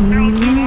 Mm-hmm.